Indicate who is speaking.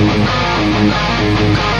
Speaker 1: Thank you.